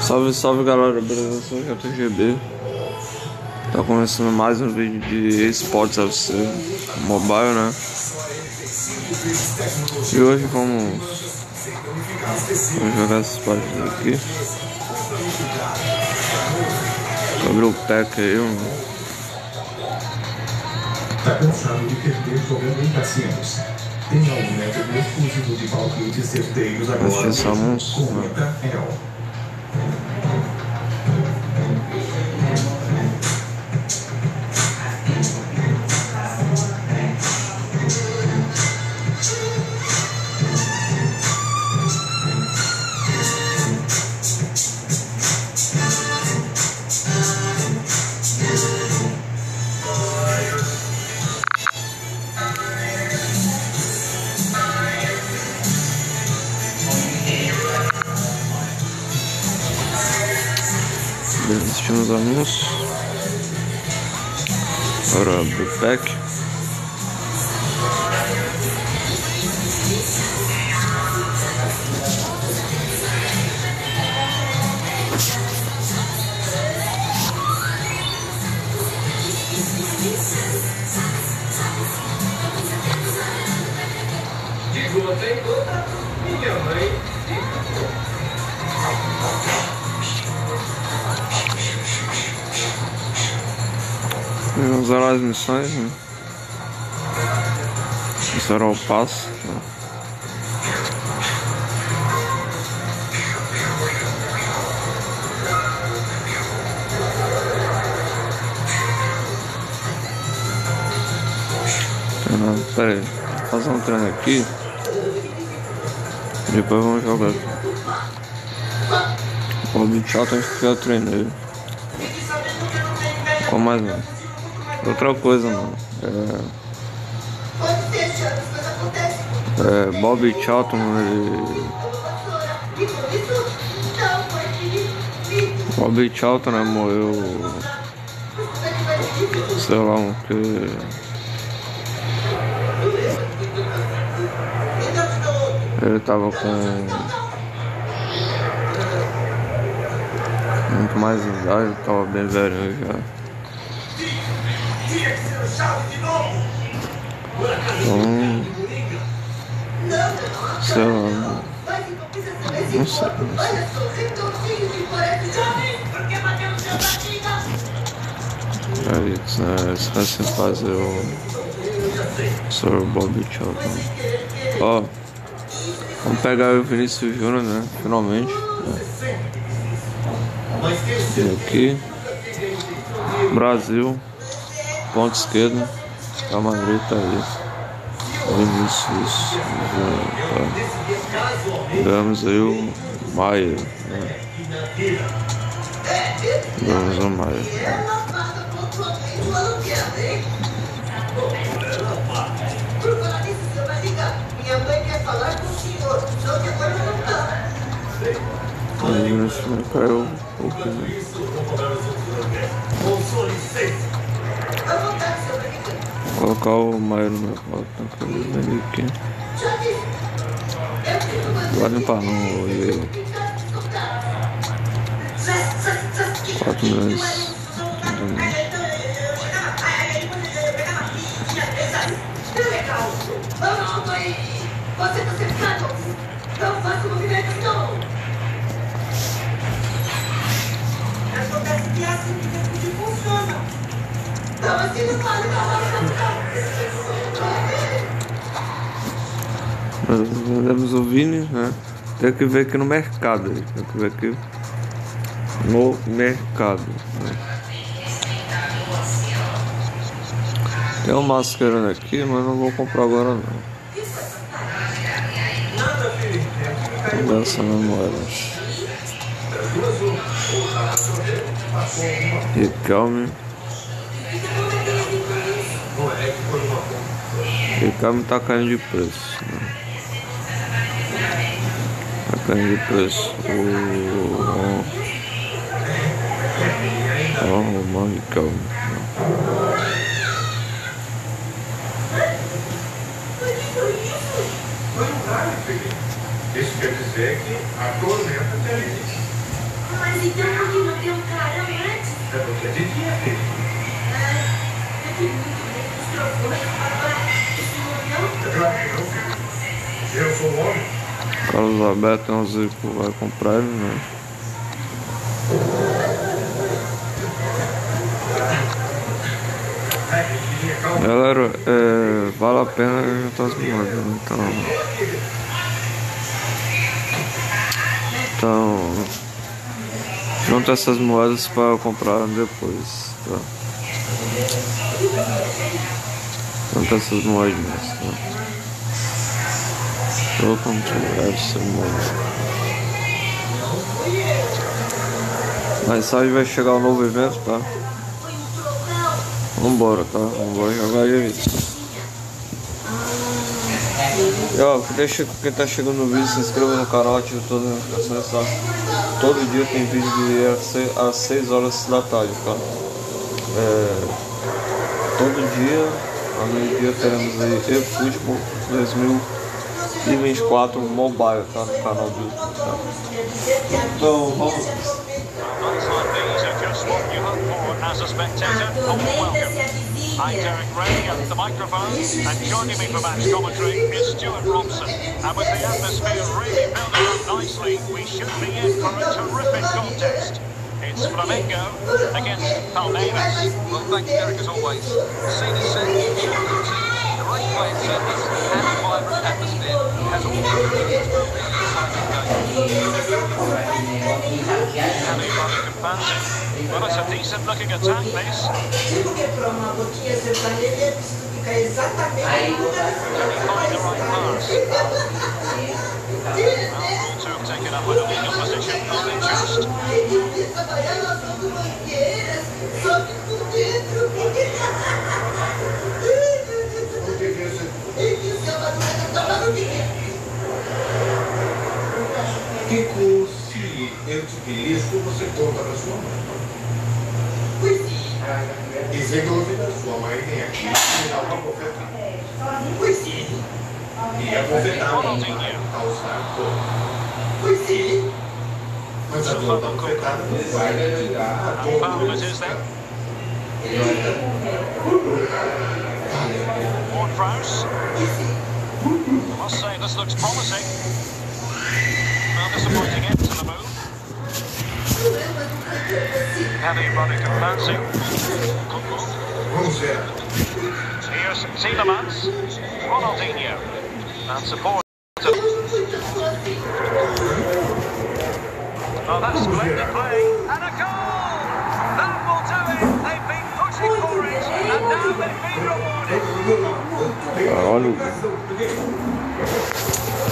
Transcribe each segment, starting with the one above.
Salve, salve galera, beleza? Sou o JTGB. Tá começando mais um vídeo de eSports FC Mobile, né? E hoje vamos, vamos jogar essas partidas aqui. Sobre o pack aí, mano. Tá cansado de perder jogando em Tem um método exclusivo de certeiros agora Acho que só mesmo uns, com né? Itael. Beleza, assistimos os anúncios. Agora abrir As missões, né? Isso era o passo. né? Não, pera aí. Vou fazer um treino aqui. Depois vamos jogar. O bicho chato acho que já treinei. Qual mais não? Outra coisa, mano. É, é, Bob Charlton, ele. Bob Charlton, né, morreu. Sei lá, um que. Ele tava com. Muito mais idade, tava bem velho já. Então. Sei lá, se Não sei, não sei. Aí, esse vai ser fazer o. Sobre o Bob Charlton. Ó. Vamos pegar o Vinícius Júnior, né? Finalmente. né? E aqui. Brasil. Ponto esquerdo. Tá Madrid tá aí. Vinícius. Ganhamos aí o Maia. Né? Ganhamos o Maia. Aí momento caiu um. Com colocar o Maia no meu voto. Tá vendo aqui. Já disse. Eu fico mais Vai limpar não, e aí. 4 milhões. Você tá cercado! Não faça movimentos, não! Que é assim que assim Nós vendemos o Vini, né? Tem que ver aqui no mercado. Tem que ver aqui no mercado. Né? Tem um mascarando aqui, mas não vou comprar agora não. Vou essa na O câmbio está caindo de preço. Está né? Tá caindo de preço. O... Ó, o nome câmbio. Né? Isso quer dizer que. Mas então por que não tem um carão antes? É porque é de dia, filho. Ah, é que muito bem os trovões eu sou homem. Carlos Alberto é um Zico vai comprar ele, né? Galera, é, vale a pena juntar as moedas, né? Então. Então. Junta essas moedas para comprar depois, tá? Junta essas moedinhas, tá? Mais tarde vai chegar o novo evento, tá? Vambora, tá? Vambora jogar aí. E ó, deixa quem tá chegando no vídeo, se inscreva no canal, ative todas as notificações, tá? Todo dia tem vídeo de às seis- às 6 horas da tarde, tá? É, todo dia, ao meio-dia, teremos aí eFootball 2024 Mobile, tá? No canal do YouTube, tá? Então, vamos. A Derek Ray the Stuart Robson. The Flamengo against Palmeiras. Well, thank you, Derek, as always. The is set, strong team, great playing service, and a vibrant atmosphere has all the ingredients for a really exciting game. Harry Rutherford fancy. Well, it's a decent looking attack, fica exatamente no lugar Can he find the right pass? Well, to have taken up an illegal position on the chest. Te belisco, você conta pra sua mãe. Pois sim, E sem dúvida, sua mãe vem aqui e me dá uma bofetada. pois sim, E a bofetada não vai causar dor. pois sim. Mas a dor da bofetada não vai tirar a dor do. Ward Prowse. I must say, this looks promising. Well, disappointing end to the move. Heavy running to fancy. Vamos ver. Here's Tielemans. Ronaldinho. And support. Oh, that's splendid play. And a goal! That will do it. They've been pushing for it. And now they've been rewarded. Cara, olha o gol.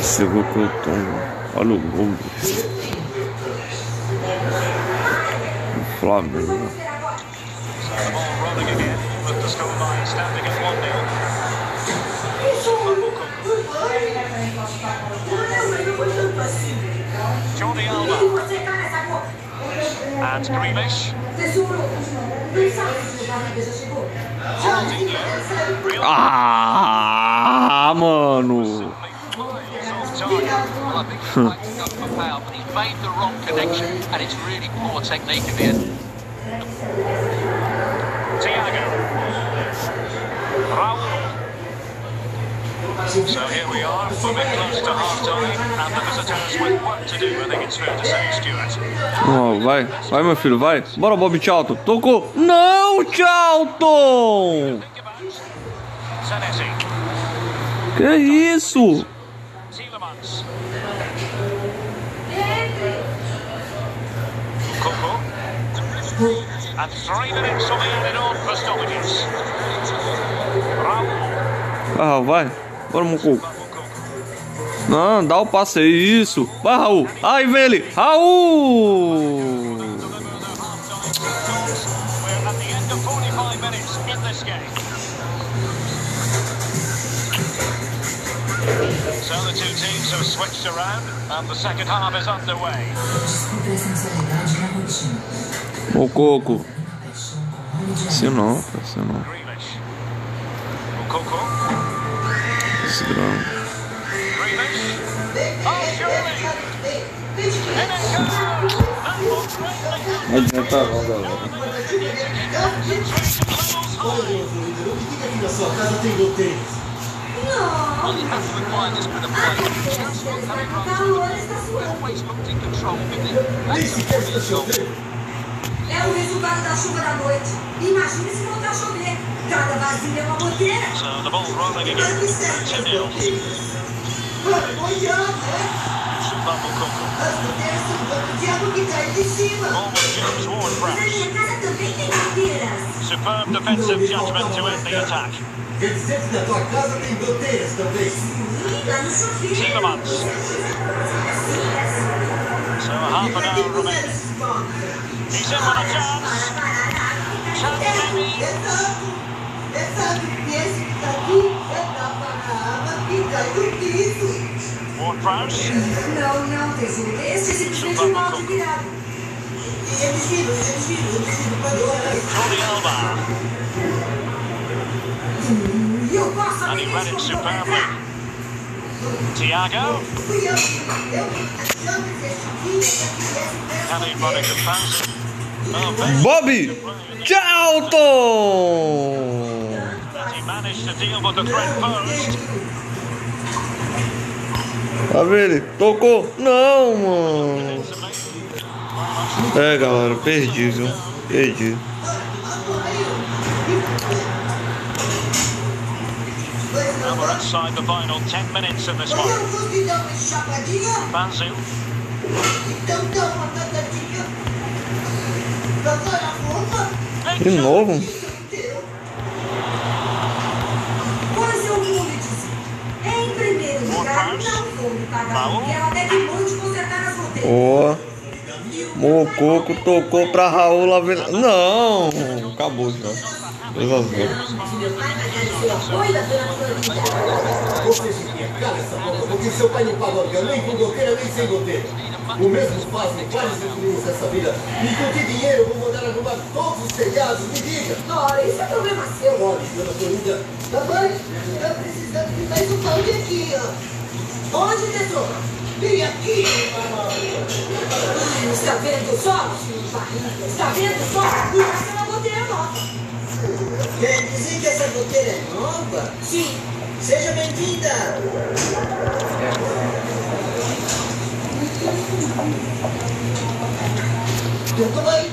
Esse gol que eu tomo. Olha o gol. Bicho. O Flamengo. So the ball rolling again with the scoreline standing at 1-0. Jordi Alba Você tá nessa boca. and Grealish. Tesouro, não sabe se o Flamengo já chegou? Ronaldinho. Real Ah, mano. miles off target. Well, I think he's like to go for power, but he made the wrong connection, and it's really poor technique in the end. Thiago. Raul. So here we are, moving close to half time, and the visitors with work to do, I think it's fair to say, Stuart. Ó, vai, vai meu filho, vai. Bora, Bob Charlton. Tocou. Não, Charlton! Zanetti. Que isso? Coco. And three minutes will be added on for stoppages. Raul. Ah, vai. Bora, Mucu. Coco. Não, dá o passe aí, isso. Vai, Raul. Aí vem ele. Raul! Ô, Coco. Se não, se não. Grealish. Coco. Esse. Grealish. Oh, Não adianta não. Olha, meu líder, o que aqui na sua casa tem goteiras? Well, you have to admire this bit of play. Chelsea were coming right through the game. Always looked in control, didn't they? Nem That's sequer the está chovendo. É o resultado da chuva da noite. Imagine se voltar a chover. Cada vasilha é uma goteira. So the ball rolling again. Mas isso é 2 0. Olhando, né? Zimbabwe Coco. As goteiras são banco de que cai de cima. Ball with James Ward-Prowse. minha casa também tem goteiras. Superb defensive judgment to end the attack. Quer dizer que na tua casa tem goteiras também? Ih, lá no chuveiro. Tielemans. So a half an hour remaining. He's in with a chance. Chance maybe. Exato. Exato. E esse que tá aqui é da parada que cai do piso. Ward-Prowse. Não, não, tesouro. Esse é simplesmente um de virado. Eles viram, eles viram, eles viram. Jordi Alba. E eu posso And he read it superbly. Tiago. Kelly running the pass. Oh, very Bob Charlton! He managed to deal with the threat first. Tá vendo? Tocou? Não, mano. É, galera, perdi, viu? Perdi. Inside the final 10 minutes in this one. Banzu. então. De novo? Vou lhe dizer. Em primeiro lugar, não vou lhe pagar aluguel até que mande consertar as gouteiras. Ó. Mococo tocou pra Raul Lavena. Não! Acabou já. 2 a 0. Oi, da dona Florinda. Você, Chiquinha, cala essa boca, porque seu pai não paga aluguel nem com goteira, nem sem goteira. O mesmo fazem vários inquilinos dessa vida. E com que dinheiro vou mandar arrumar todos os telhados? Me diga. Ora, isso é problema seu. Olha, dona Florinda, Mamãe, eu precisando de mais um de aqui, ó. Onde, tesouro? Vem aqui, mamãe. Está vendo só? Está vendo só? E essa é uma goteira nova. Quer dizer que essa goteira é nova? Sim. Seja bem-vinda! Mamãe,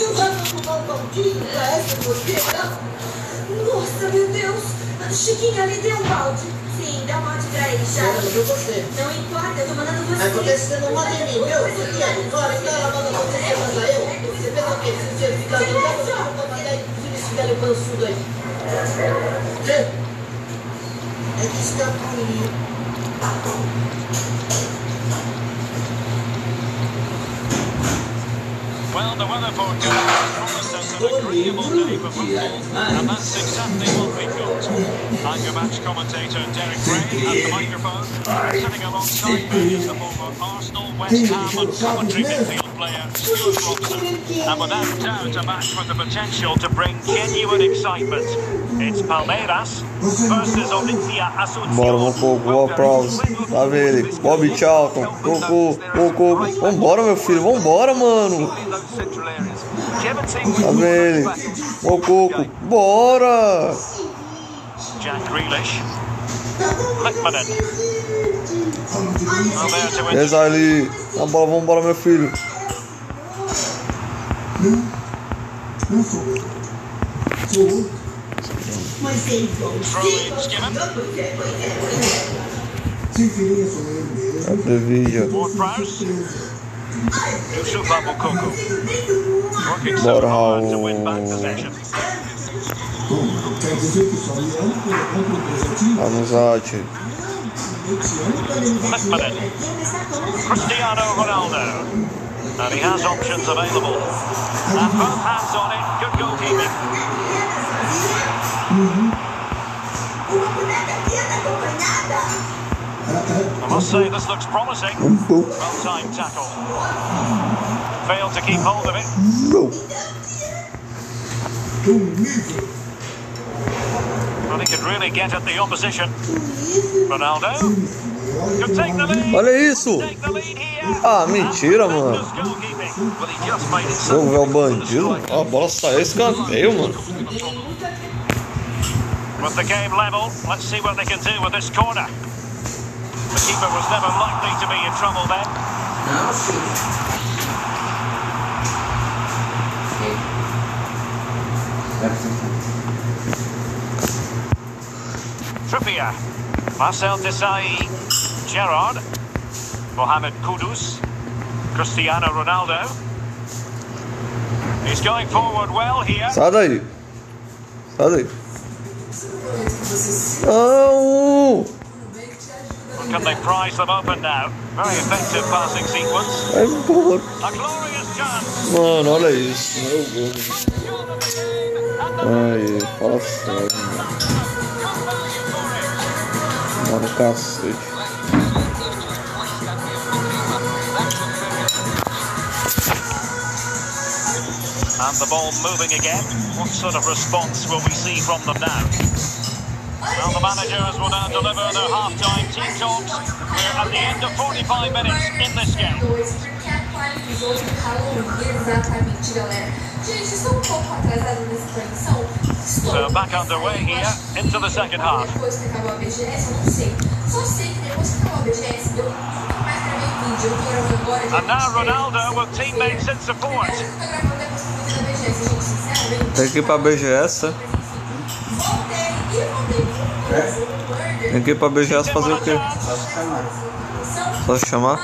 não dá pra tomar um pãozinho pra essa goteira? Nossa, meu Deus. Chiquinha, ali tem um balde. Sim, dá um balde pra ele, Eu Charles. não você. Não importa, eu tô mandando você. Acontece que você não manda em mim, viu? Você quer? Então ela manda você, você manda eu. Você pensa o quê? Que se você ficar ali, aí, pançudo aí. Vê? É que está ruim. Well, the weather forecast promised us an agreeable day for football, and that's exactly what we got. I'm your match commentator Derek Gray at the microphone, sitting alongside me is the former Arsenal, West Ham and Coventry midfield player Stuart Robson, and without doubt a match with the potential to bring genuine excitement. It's Palmeiras versus Olimpia. Bora, Mococo, aplausos. Tá vendo ele? Bob Charlton. Tocou, Mococo. Vambora, meu filho. Vambora, mano. Tá vendo ele? Mococo. Bora! Jack Grealish. Lickmanen. Pesa ali. Na bola, vambora, meu filho. Mas tem Throw-ins given. Cadê vídeo? Ward-Prowse. Yusuf Abukoko. Working so Bora, hard to win back Raul. possession. quer dizer que só me amo quando eu compro um presentinho? Amizade. Lickmanen. Cristiano Ronaldo. And he has options available. And both hands on it. Good goalkeeping. I must say this looks promising. Well timed tackle. Failed to keep hold of it. Não. But he could really get at the opposition. Ronaldo. Olha isso! Ah, mentira, mano. O jogo é o bandido. Ó, a bola saiu escanteio, mano. With the game level, let's see what they can do with this corner. The keeper was never likely to be in trouble then. Não, sim. Trippier, Marcel Desailly, Gerard, Mohamed Kudus, Cristiano Ronaldo. He's going forward well here. Sai daí. Não! Can they prize them open now? Very effective passing sequence. Vai embora. A glorious chance. Mano, olha isso. Meu Deus. Ai, sério, mano. Mano, cacete. And the ball moving again. What sort of response will we see from them now? Well, the managers will now deliver their half-time team talks. We're at the end of 45 minutes in this game. Dois, porque a qualizou do Halloween, exatamente, galera. Gente, estou um pouco atrasada nessa transmissão. Estou. So back underway here into the second half. Depois que acabou a BGS, eu não sei. Só sei que depois que acabou a BGS, eu nunca mais gravei vídeo. Eu tô gravando agora. dia And now 23. Ronaldo with teammates in support. Tem que ir pra BGS. O Tem que ir pra BGS fazer o quê? Só se chamar?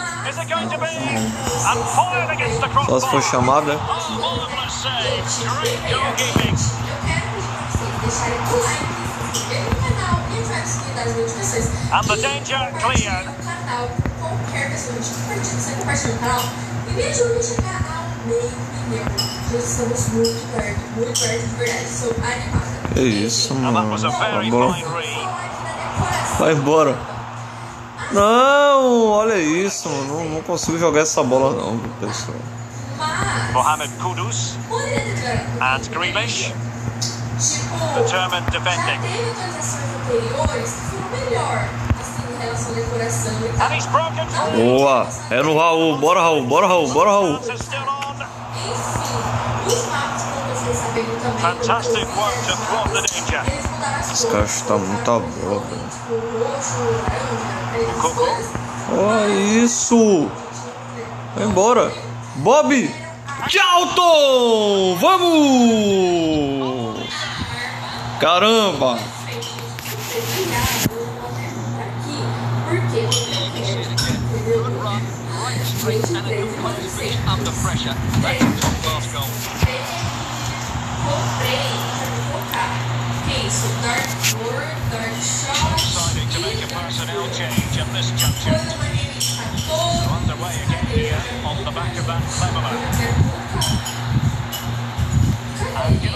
Só se for chamada. Notificações. And the E danger cleared. e me ajuda a chegar ao meio milhão. Gente, estamos muito perto, muito perto de verdade. Sou animada. Que isso, that mano. was a very A bola fine read. vai embora. Não, olha isso, mano. Não, não consigo jogar essa bola não, pessoal. Mohamed Kudus and Grealish. Tipo, Determined defending. teve atualizações anteriores que foram melhor, assim, em relação à decoração e tal. And he's broken through. Boa. É no Raul. Bora, Raul. Bora, Raul. Bora, Raul. Fantastic work to thwart the danger. Esse cara bola, essas Coco. coisas. Olha isso. Vai embora. Bob. Charlton. Vamos. Caramba. Good run, great sprint and a composed under pressure. That's a top class goal. Comprei pra me focar. Que isso? Dark Lord, Dark Shot.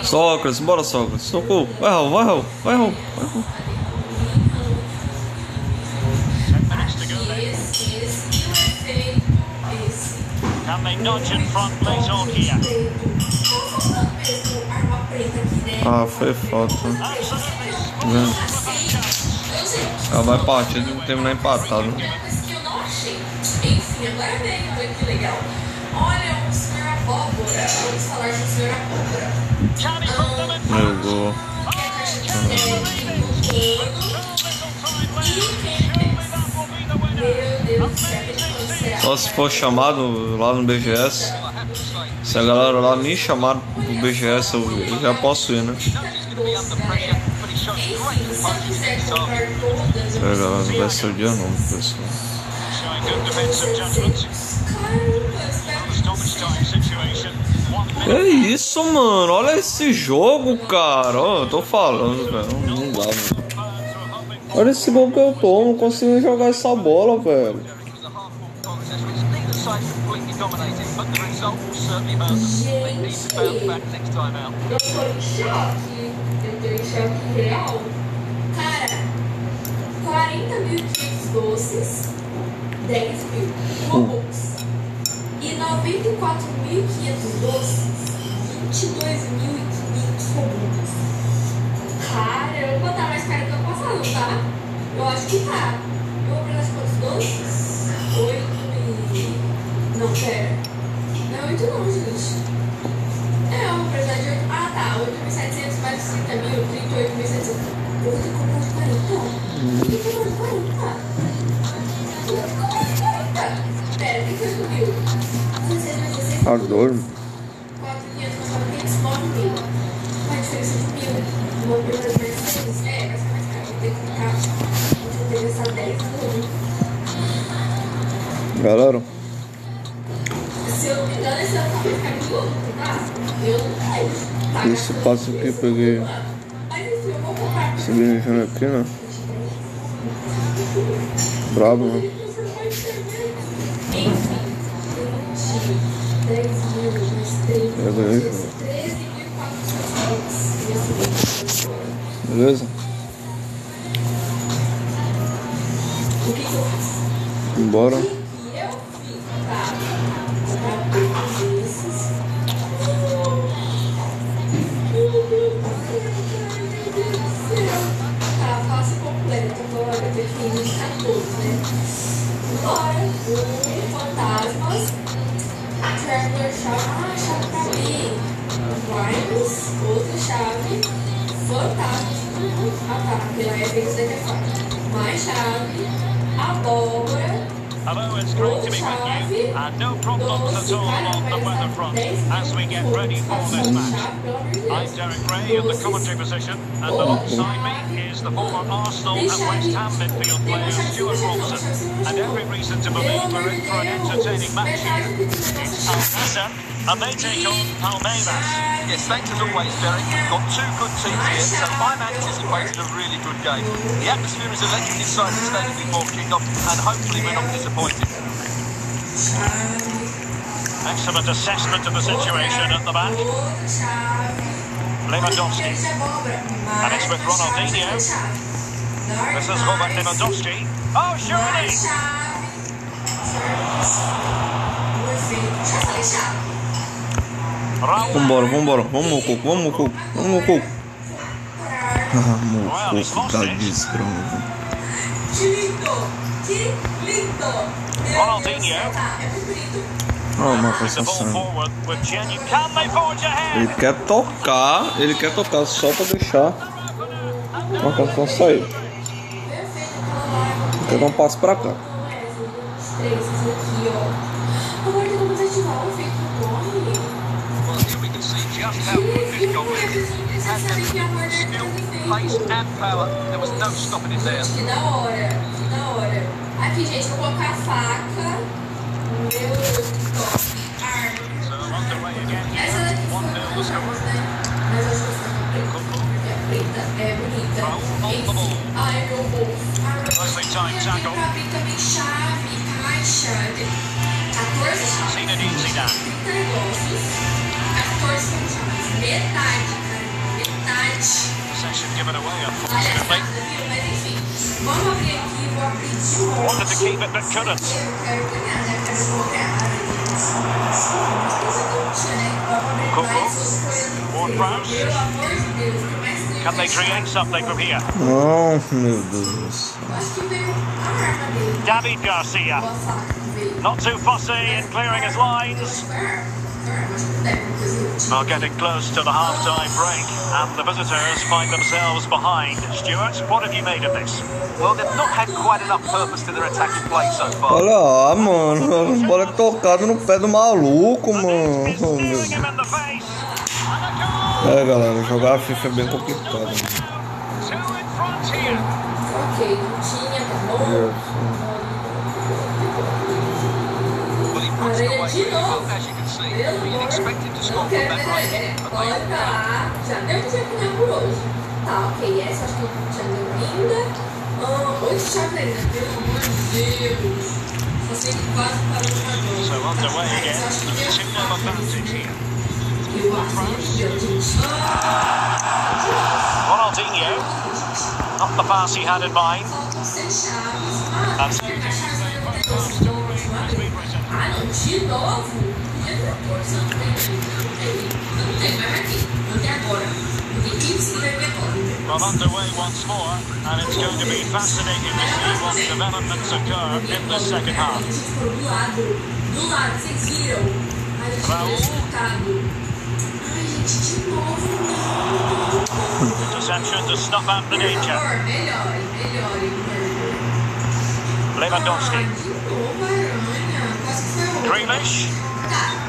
Sócrates, bora Sócrates. Socorro. Vai, Raul. Vai, Raul. Vai, Raul. Vai, Raul. Can they in front on here? Ah, foi que Ela vai partir de terminar empatado. Enfim, agora vem, olha que legal. Olha, o senhor abóbora. Vamos falar do senhor abóbora. Meu gol. Meu Deus do céu? Só se for chamado lá no BGS. Se a galera lá me chamar pro BGS, eu, já posso ir, né? He's going to be under pressure, but he shows great Enfim, se eu composure quiser this time. comprar todas, Se a galera vai ser o dia não, pessoal. Que minute. isso, mano? Olha esse jogo, cara. Ó, eu tô falando, velho. Não dá, velho. Olha esse gol que eu tô. Não consigo jogar essa bola, velho. Result certainly hurt them. They need to bounce back next time out. Eu tô em choque. Eu choque real. Cara, 40.500 doces, 10 mil robôs. E 94.500 doces, 22.500 robôs. Caramba, tá mais caro que ano passado, tá? Eu acho que tá. Eu vou pelas quantos? 12? 8 e. Não, pera. 8 não, gente. É, uma precisar de 8. Ah, tá. 8.700 mais 30 mil, 38.700. Eu vou ter que comprar de 40. Eu que comprar de 40. Eu que comprar de 40. Pera, o que foi 8 mil? 16 mais 16. Adoro. 4.500 esse passo aqui eu peguei esse beijando aqui, né? Brabo, né? Enfim, 10 mil mais 3 Pega aí, mil. filho. 13.400. Beleza? O Que indicar todos, né? Bora. Um, fantasmas. Traveler chave. Ah, chave pra mim. Vibes. Outra chave. Fantasmas. Ah, tá. Aquela é bem isso daqui é fácil. Mais chave. Abóbora. Hello, it's great to be with you, and no problems at all on the weather front as we get ready for this match. I'm Derek Ray in the commentary position, and alongside me is the former Arsenal and West Ham midfield player Stuart Robson. And every reason to believe we're in for an entertaining match here. It's Al and they take on Palmeiras. Yes, thanks as always, Derek. We've got two good teams here, so I'm anticipating a really good game. The atmosphere is electric inside the stadium before kick-off, and hopefully we're not disappointed. Excellent assessment of the situation at the back. Lewandowski. And it's with Ronaldinho. This is Robert Lewandowski. Oh, surely! Vambora, vambora. Vamos, Mococo, vamos, Mococo. Vamos, Mococo. Ah, Mococo da desgrama. Que lindo! Que lindo! Ronaldinho. Tá. Ah, uma forge Ele quer tocar, ele quer tocar só pra deixar a marcação sair. Ele quer dar um passo pra cá. Três, aqui, ó. Que da hora, que da hora. Aqui, gente, vou colocar a faca. Meu Deus, arma. Underway again. Essa daqui foi 1-0 the uma score. né? Mas acho que. É preta, é bonita. Enfim. Ai, meu bolso. Ai, meu bolso. E abrir também chave, caixa. 14 chaves. Zinedine Zidane. 30 negócios. 14 chaves. Metade, cara. Metade. Possession given away, Olha essa unfortunately. viu? Mas enfim. Vamos abrir aqui, vou abrir de novo. Wanted to keep it, but couldn't. Eu quero ganhar, né? Quero jogar. Ward Prowse. Pelo amor de Deus, o que mais tem Can they create something from here? Não, meu Deus do céu. Acho que veio a arma dele. David Garcia. Boa faca que veio. Not too fussy in clearing his lines. Are getting close to the half-time break, and the visitors find themselves behind. Stuart, what have you made of this? Well, they've not had quite enough purpose to their attacking play so far. Olha lá, mano. A bola é tocada no pé do maluco, mano. Oh. É, galera, jogar a FIFA é bem complicado. mano. Ok, não tinha, tá. Well, puts it away De novo. Well, as you can see. Pelo You'd amor. expect him to Não score from quero that ver range, ele. but they Olha all lá. Já deu que tinha que ganhar por hoje. Tá, ok. Essa acho que já deu ainda. Ah, oito chaves ainda. Pelo amor de Deus. Só sei que quase parou o jogador. So underway Mas again. acho que deu 2 0 quatro. advantage here. Eu acho que deu, gente. Ronaldinho. Not the pass he had in mind. Faltam seis chaves. Ah, That's- tem que achar essa negócio. Ah, não, de novo? Well, underway once more, and it's going to be fascinating to see what developments occur in the second half. Raul. Interception to stop out the danger. Lewandowski. Grealish.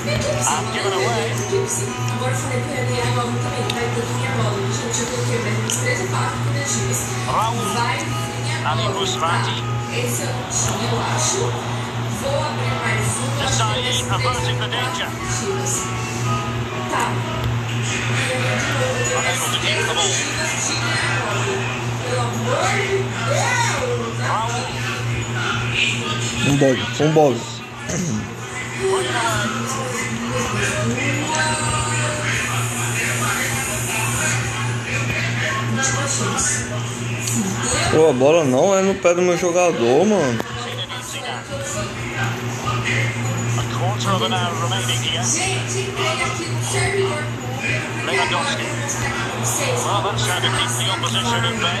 I'm giving away. Agora falei ele, a também, vai ter que vir a bola. Gente, eu coloquei o Berlim 13 e 4 com egípcios. Raul. Vai vir a Ali Esse não tinha, eu acho. Vou abrir mais um. Desai averting the danger. Tá. Unable to keep the ball. Raul. Um bug, um bug. Pô, a bola não é no pé do meu jogador, mano. Lewandowski. Well, that's going to keep the opposition at bay.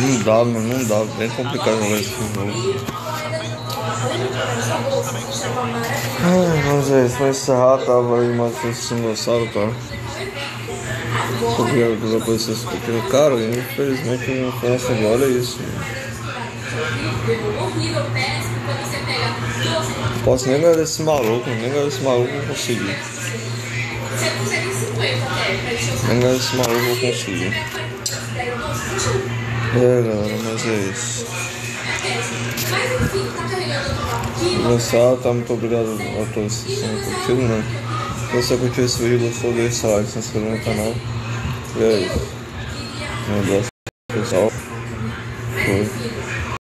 Não dá, mano, não dá. Bem complicado jogar esse jogo. Ai, mas é isso, vai encerrar, tava aí mais vocês tinham gostado, tá? Sobre a coisa vocês discutindo. Cara, infelizmente não essa de olha isso. pega duas Posso nem ganhar desse maluco, nem ganhar desse maluco eu vou conseguir. Você consegue 50 até, pra encher o seu Nem ganhar desse maluco eu vou É galera, mas é isso. Enfim, tá? Muito obrigado a todos que estão curtindo, né? Se você curtiu esse vídeo gostou, deixa like, se inscreva no canal. E é isso. Um abraço pessoal. Foi.